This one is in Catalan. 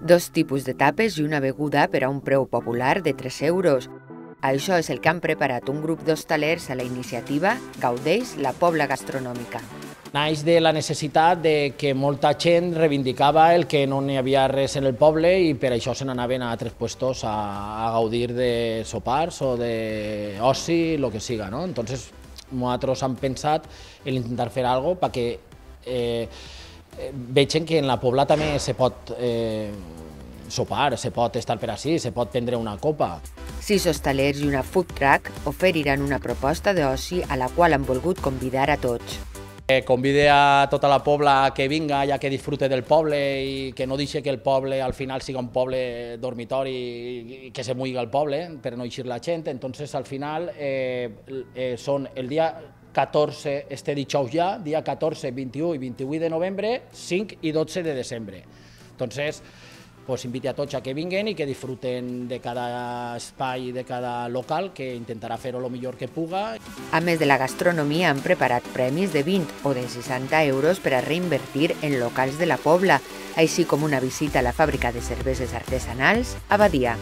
Dos tipus de tapes i una beguda per a un preu popular de 3 euros. Això és el que han preparat un grup d'hostalers a la iniciativa Gaudeix la Pobla Gastronòmica. Naix de la necessitat de que molta gent reivindicava el que no n'hi havia res en el poble i per això se n'anaven a altres puestos a, a gaudir de sopars o d'oci, el que siga. No? Entonces, nosaltres hem pensat en intentar fer alguna cosa perquè eh, vegin que en la Pobla també se pot eh, sopar, se pot estar per així, se pot prendre una copa. Sis hostalers i una food truck oferiran una proposta d'oci a la qual han volgut convidar a tots. Eh, convide a tota la pobla que vinga, ja que disfrute del poble i que no deixi que el poble al final siga un poble dormitori i que se muiga el poble per no eixir la gent. Entonces, al final, eh, eh, són el dia 14, este dijous ja, dia 14, 21 i 28 de novembre, 5 i 12 de desembre. Entonces, pues invite a tots a que vinguen i que disfruten de cada espai, de cada local, que intentarà fer-ho el millor que puga. A més de la gastronomia, han preparat premis de 20 o de 60 euros per a reinvertir en locals de la Pobla, així com una visita a la fàbrica de cerveses artesanals a Badia.